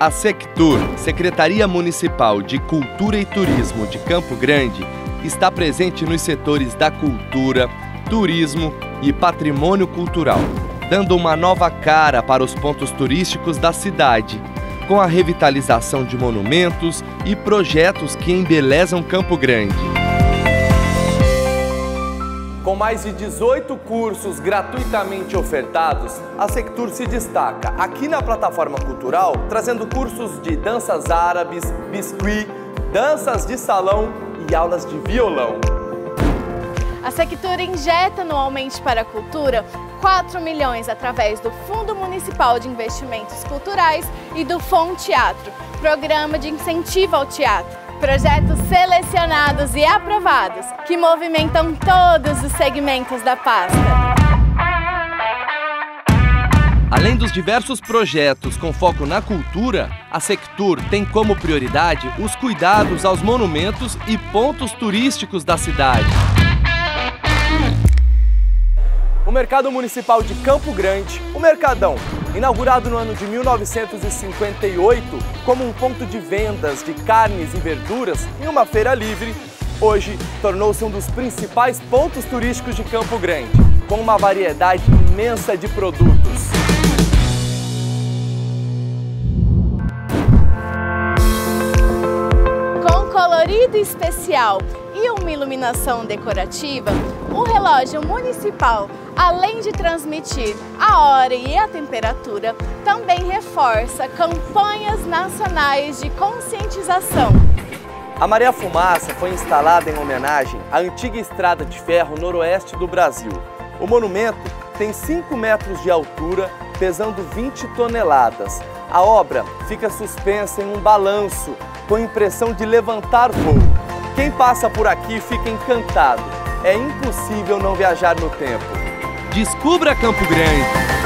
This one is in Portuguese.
A Sectur, Secretaria Municipal de Cultura e Turismo de Campo Grande, está presente nos setores da cultura, turismo e patrimônio cultural, dando uma nova cara para os pontos turísticos da cidade, com a revitalização de monumentos e projetos que embelezam Campo Grande. Com mais de 18 cursos gratuitamente ofertados, a Sectur se destaca aqui na plataforma cultural, trazendo cursos de danças árabes, biscuit, danças de salão e aulas de violão. A Sectur injeta anualmente para a cultura 4 milhões através do Fundo Municipal de Investimentos Culturais e do FON Teatro, programa de incentivo ao teatro Projetos selecionados e aprovados que movimentam todos os segmentos da pasta. Além dos diversos projetos com foco na cultura, a Sectur tem como prioridade os cuidados aos monumentos e pontos turísticos da cidade. O Mercado Municipal de Campo Grande, o Mercadão, inaugurado no ano de 1958 como um ponto de vendas de carnes e verduras em uma feira livre, hoje tornou-se um dos principais pontos turísticos de Campo Grande, com uma variedade imensa de produtos. Com colorido especial e uma iluminação decorativa, o relógio municipal, além de transmitir a hora e a temperatura, também reforça campanhas nacionais de conscientização. A Maria Fumaça foi instalada em homenagem à antiga estrada de ferro noroeste do Brasil. O monumento tem 5 metros de altura, pesando 20 toneladas. A obra fica suspensa em um balanço, com impressão de levantar voo. Quem passa por aqui fica encantado. É impossível não viajar no tempo. Descubra Campo Grande!